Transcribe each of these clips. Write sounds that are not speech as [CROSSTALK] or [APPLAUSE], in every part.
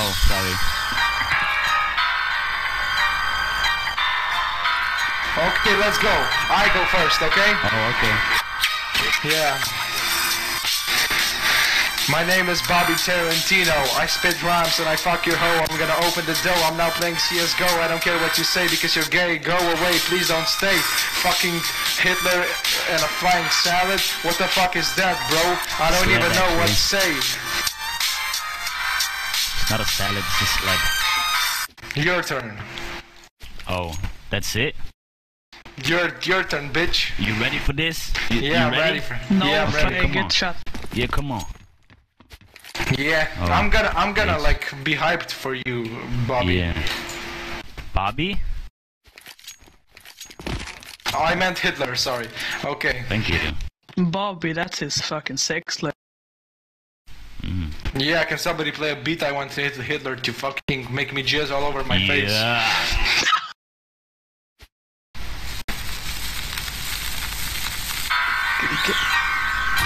Oh, sorry. Okay, let's go. I go first, okay? Oh, okay. Yeah. My name is Bobby Tarantino. I spit rhymes and I fuck your hoe. I'm gonna open the door. I'm now playing CSGO. I don't care what you say because you're gay. Go away. Please don't stay. Fucking Hitler and a flying salad. What the fuck is that, bro? I don't even know what to say. It's not a salad, it's just like. Your turn. Oh, that's it? Your your turn, bitch. You ready for this? You, Yeah, you I'm ready for. No, yeah, I'm ready. okay, come get on. shot. Yeah, come on. Yeah, Oh, I'm gonna I'm gonna yes. like be hyped for you, Bobby. Yeah. Bobby? Oh, I meant Hitler. Sorry. Okay. Thank you. Bobby, that's his fucking sex life. Mm. Yeah, can somebody play a beat? I want Hit- Hitler to fucking make me jizz all over my face. yeah.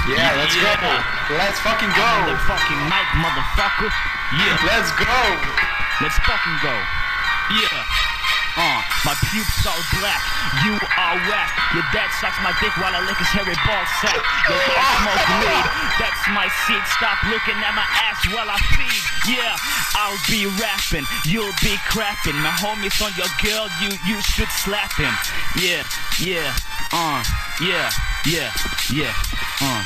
Yeah, let's Yeah. go. Let's fucking go. The fucking mic, motherfucker. Yeah. Let's go. Let's fucking go. Yeah. Uh, my pubes are black, you are whack. Your dad sucks my dick while I lick his hairy ball sack. [LAUGHS] that's my seat. Stop looking at my ass while I feed. Yeah, I'll be rapping, you'll be crapping. My homies on your girl, you you should slap him. Yeah, yeah, uh, yeah, yeah, yeah, uh.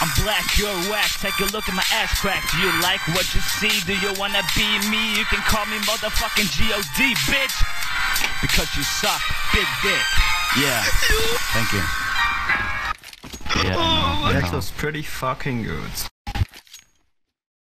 I'm black, you're whack. Take a look at my ass crack. Do you like what you see? Do you wanna be me? You can call me motherfucking G-O-D, bitch. Because you suck, big dick. Yeah. [LAUGHS] Thank you. Yeah, oh, I know, That was pretty fucking good.